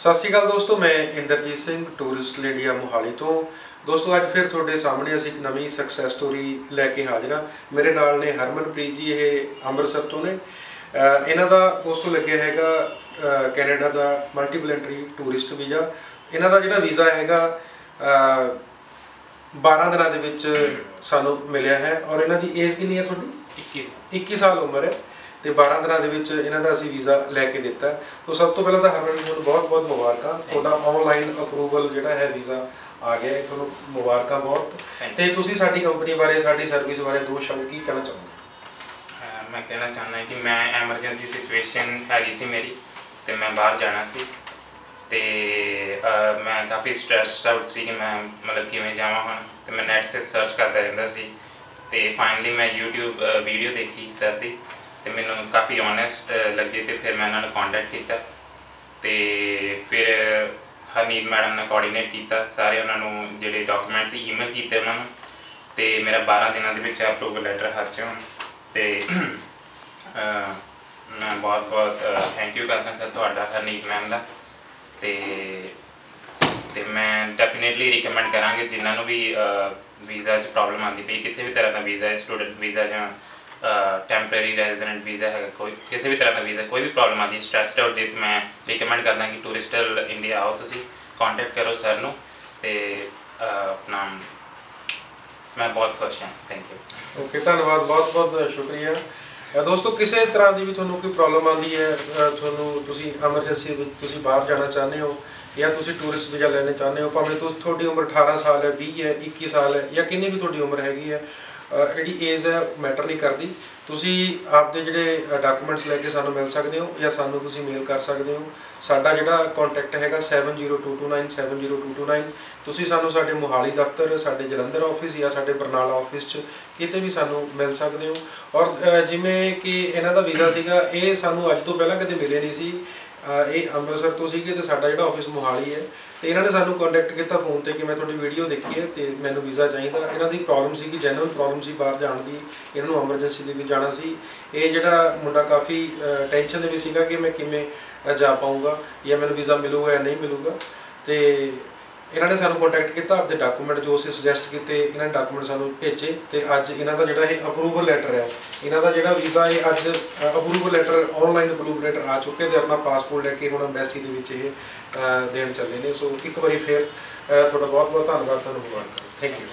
ਸਤਿ ਸ਼੍ਰੀ ਅਕਾਲ ਦੋਸਤੋ ਮੈਂ ਇੰਦਰਜੀਤ ਸਿੰਘ ਟੂਰਿਸਟ ਲੇਡੀਆ ਮੋਹਾਲੀ ਤੋਂ। ਦੋਸਤੋ ਅੱਜ ਫਿਰ ਤੁਹਾਡੇ ਸਾਹਮਣੇ ਅਸੀਂ ਇੱਕ ਨਵੀਂ ਸਕਸੈਸ ਸਟੋਰੀ ਲੈ ਕੇ ਹਾਜ਼ਰ ਹਾਂ। ਮੇਰੇ ਨਾਲ ਨੇ ਹਰਮਨਪ੍ਰੀਤ ਜੀ ਇਹ ਅੰਮ੍ਰਿਤਸਰ ਤੋਂ ਨੇ। ਇਹਨਾਂ ਦਾ ਦੋਸਤੋ ਲੱਗਿਆ ਹੈਗਾ ਕੈਨੇਡਾ ਦਾ ਮਲਟੀਪਲੈਂਟਰੀ ਟੂਰਿਸਟ ਵੀਜ਼ਾ। ਇਹਨਾਂ ਦਾ ਜਿਹੜਾ ਵੀਜ਼ਾ ਹੈਗਾ ਅਹ 12 ਦਿਨਾਂ ਦੇ ਵਿੱਚ ਸਾਨੂੰ ਮਿਲਿਆ ਹੈ। ਔਰ ਇਹਨਾਂ ਦੀ ਏਜ ਕਿੰਨੀ ਹੈ ਤੁਹਾਡੀ? 21 21 ਸਾਲ ਉਮਰ ਹੈ। ਤੇ 12 ਦਿਨਾਂ ਦੇ ਵਿੱਚ ਇਹਨਾਂ ਦਾ ਅਸੀਂ ਵੀਜ਼ਾ ਲੈ ਕੇ ਦਿੱਤਾ ਹੈ। ਤੋਂ ਸਭ ਤੋਂ ਪਹਿਲਾਂ ਤਾਂ ਹਰਮਨ ਨੂੰ ਬਹੁਤ-ਬਹੁਤ ਮੁਬਾਰਕਾਂ। ਤੁਹਾਡਾ ਆਨਲਾਈਨ ਅਪਰੂਵਲ ਜਿਹੜਾ ਹੈ ਵੀਜ਼ਾ ਆ ਗਿਆ ਹੈ। ਤੁਹਾਨੂੰ ਮੁਬਾਰਕਾਂ ਬਹੁਤ। ਤੇ ਤੁਸੀਂ ਸਾਡੀ ਕੰਪਨੀ ਬਾਰੇ ਸਾਡੀ ਸਰਵਿਸ ਬਾਰੇ ਦੋ ਸ਼ਬਦ ਕੀ ਕਹਿਣਾ ਚਾਹੋਗੇ? ਅਹ ਮੈਂ ਕਹਿਣਾ ਚਾਹੁੰਦਾ ਕਿ ਮੈਂ ਐਮਰਜੈਂਸੀ ਸਿਚੁਏਸ਼ਨ ਹੈਗੀ ਸੀ ਮੇਰੀ ਤੇ ਮੈਂ ਬਾਹਰ ਜਾਣਾ ਸੀ। ਤੇ ਮੈਂ ਕਾਫੀ ਸਟ੍ਰੈਸਡ ਆਊਟ ਸੀ ਕਿ ਮੈਂ ਮਤਲਬ ਕਿਵੇਂ ਜਾਵਾਂ ਹੁਣ। ਤੇ ਮੈਂ ਨੈਟ 'ਤੇ ਸਰਚ ਕਰਦਾ ਰਹਿੰਦਾ ਸੀ। ਤੇ ਫਾਈਨਲੀ ਮੈਂ YouTube ਵੀਡੀਓ ਦੇਖੀ ਸਰ ਦੀ। ਤੇ ਮੈਨੂੰ ਕਾਫੀ ਓਨੈਸਟ ਲੱਗੇ ਤੇ ਫਿਰ ਮੈਂ ਇਹਨਾਂ ਨੂੰ ਕੰਟੈਕਟ ਕੀਤਾ ਤੇ ਫਿਰ ਹਰਨੀਤ ਮੈਡਮ ਨੇ ਕੋਆਰਡੀਨੇਟ ਕੀਤਾ, ਸਾਰੇ ਉਹਨਾਂ ਨੂੰ ਜਿਹੜੇ ਡਾਕੂਮੈਂਟ ਸੀ ਈਮੇਲ ਕੀਤੇ ਉਹਨਾਂ ਨੂੰ ਤੇ ਮੇਰਾ 12 ਦਿਨਾਂ ਦੇ ਵਿੱਚ ਅਪਰੂਵਲ ਲੈਟਰ ਹੱਥ 'ਚ ਹੁਣ। ਤੇ ਮੈਂ ਬਹੁਤ ਬਹੁਤ ਥੈਂਕ ਯੂ ਕਰਦਾ ਸਰ ਤੁਹਾਡਾ, ਹਰਨੀਤ ਮੈਮ ਦਾ। ਤੇ ਤੇ ਮੈਂ ਡੈਫੀਨੇਟਲੀ ਰეკਮੈਂਡ ਕਰਾਂਗੇ ਜਿਨ੍ਹਾਂ ਨੂੰ ਵੀ ਵੀਜ਼ਾ 'ਚ ਪ੍ਰੋਬਲਮ ਆਉਂਦੀ ਪਈ, ਕਿਸੇ ਵੀ ਤਰ੍ਹਾਂ ਦਾ ਵੀਜ਼ਾ ਸਟੂਡੈਂਟ ਵੀਜ਼ਾ ਜਾਂ ਟੈਂਪਰੇਰੀ ਰੈਜ਼ੀਡੈਂਟ ਵੀਜ਼ਾ ਹੈਗਾ, ਕੋਈ ਕਿਸੇ ਵੀ ਤਰ੍ਹਾਂ ਦਾ ਵੀਜ਼ਾ ਕੋਈ ਵੀ ਪ੍ਰੋਬਲਮ ਆਉਂਦੀ ਸਟ੍ਰੈਸਡ ਆਊਟ ਦੀ, ਮੈਂ ਰეკਮੈਂਡ ਕਰਦਾ ਕਿ ਟੂਰਿਸਟਲ ਇੰਡੀਆ ਆਓ ਤੁਸੀਂ ਕੰਟੈਕਟ ਕਰੋ ਸਰ ਨੂੰ ਤੇ ਆਪਣਾ ਮੈਂ ਬਹੁਤ ਖੁਸ਼ ਹਾਂ ਥੈਂਕ ਯੂ ਓਕੇ ਧੰਨਵਾਦ ਬਹੁਤ-ਬਹੁਤ ਸ਼ੁਕਰੀਆ। ਦੋਸਤੋ, ਕਿਸੇ ਤਰ੍ਹਾਂ ਦੀ ਵੀ ਤੁਹਾਨੂੰ ਕੋਈ ਪ੍ਰੋਬਲਮ ਆਉਂਦੀ ਹੈ ਤੁਹਾਨੂੰ ਤੁਸੀਂ ਐਮਰਜੈਂਸੀ ਵਿੱਚ ਤੁਸੀਂ ਬਾਹਰ ਜਾਣਾ ਚਾਹੁੰਦੇ ਹੋ, ਜਾਂ ਤੁਸੀਂ ਟੂਰਿਸਟ ਵੀਜ਼ਾ ਲੈਣਾ ਚਾਹੁੰਦੇ ਹੋ, ਭਾਵੇਂ ਤੁਸੀਂ, ਤੁਹਾਡੀ ਉਮਰ 18 ਸਾਲ ਹੈ 20 ਹੈ 21 ਸਾਲ ਹੈ, ਜਾਂ ਕਿੰਨੀ ਵੀ ਤੁਹਾਡੀ ਉਮਰ ਹੈਗੀ ਹੈ ਜਿਹੜੀ ਏਜ ਹੈ ਮੈਟਰ ਨਹੀਂ ਕਰਦੀ। ਤੁਸੀਂ ਆਪਦੇ ਜਿਹੜੇ ਡਾਕੂਮੈਂਟਸ ਲੈ ਕੇ ਸਾਨੂੰ ਮਿਲ ਸਕਦੇ ਹੋ ਜਾਂ ਸਾਨੂੰ ਤੁਸੀਂ ਮੇਲ ਕਰ ਸਕਦੇ ਹੋ। ਸਾਡਾ ਜਿਹੜਾ ਕੰਟੈਕਟ ਹੈਗਾ 7022970229 ਤੁਸੀਂ ਸਾਨੂੰ ਸਾਡੇ ਮੋਹਾਲੀ ਦਫ਼ਤਰ, ਸਾਡੇ ਜਲੰਧਰ ਆਫਿਸ ਜਾਂ ਸਾਡੇ ਬਰਨਾਲਾ ਆਫਿਸ 'ਚ ਕਿਤੇ ਵੀ ਸਾਨੂੰ ਮਿਲ ਸਕਦੇ ਹੋ। ਔਰ ਜਿਵੇਂ ਕਿ ਇਹਨਾਂ ਦਾ ਵੀਜ਼ਾ ਸੀਗਾ, ਇਹ ਸਾਨੂੰ ਅੱਜ ਤੋਂ ਪਹਿਲਾਂ ਕਦੇ ਮਿਲੇ ਨਹੀਂ ਸੀ। ਇਹ ਅੰਮ੍ਰਿਤਸਰ ਤੋਂ ਸੀਗੇ ਤੇ ਸਾਡਾ ਜਿਹੜਾ ਆਫਿਸ ਮੋਹਾਲੀ ਹੈ, ਤੇ ਇਹਨਾਂ ਨੇ ਸਾਨੂੰ ਕੰਟੈਕਟ ਕੀਤਾ ਫੋਨ ਤੇ ਕਿ ਮੈਂ ਤੁਹਾਡੀ ਵੀਡੀਓ ਦੇਖੀ ਹੈ ਤੇ ਮੈਨੂੰ ਵੀਜ਼ਾ ਚਾਹੀਦਾ। ਇਹਨਾਂ ਦੀ ਪ੍ਰੋਬਲਮ ਸੀਗੀ ਜੈਨੂਇਨ ਪ੍ਰੋਬਲਮ ਸੀ ਬਾਹਰ ਜਾਣ ਦੀ, ਇਹਨਾਂ ਨੂੰ ਐਮਰਜੈਂਸੀ ਦੇ ਵਿੱਚ ਜਾਣਾ ਸੀ। ਇਹ ਜਿਹੜਾ ਮੁੰਡਾ ਕਾਫੀ ਟੈਨਸ਼ਨ ਦੇ ਵਿੱਚ ਸੀਗਾ ਕਿ ਮੈਂ ਕਿਵੇਂ ਜਾ ਪਾਊਂਗਾ ਜਾਂ ਮੈਨੂੰ ਵੀਜ਼ਾ ਮਿਲੂਗਾ ਜਾਂ ਨਹੀਂ ਮਿਲੂਗਾ। ਤੇ ਇਹਨਾਂ ਨੇ ਸਾਨੂੰ ਕੰਟੈਕਟ ਕੀਤਾ, ਆਪਦੇ ਡਾਕੂਮੈਂਟ ਜੋ ਅਸੀਂ ਸੁਜੈਸਟ ਕੀਤੇ, ਇਹਨਾਂ ਨੇ ਡਾਕੂਮੈਂਟ ਸਾਨੂੰ ਭੇਜੇ ਤੇ ਅੱਜ ਇਹਨਾਂ ਦਾ ਜਿਹੜਾ ਇਹ ਅਪਰੂਵਲ ਲੈਟਰ ਹੈ, ਇਹਨਾਂ ਦਾ ਜਿਹੜਾ ਵੀਜ਼ਾ ਇਹ ਅੱਜ approval letter online approval letter ਆ ਚੁੱਕੇ ਤੇ ਆਪਣਾ ਪਾਸਪੋਰਟ ਲੈ ਕੇ ਹੁਣ ਐਮਬੈਸੀ ਦੇ ਵਿੱਚ ਇਹ ਦੇਣ ਚੱਲੇ ਨੇ। ਸੋ ਇੱਕ ਵਾਰੀ ਫੇਰ ਤੁਹਾਡਾ ਬਹੁਤ ਬਹੁਤ ਧੰਨਵਾਦ, ਤੁਹਾਨੂੰ ਮੁਬਾਰਕਾਂ। Thank you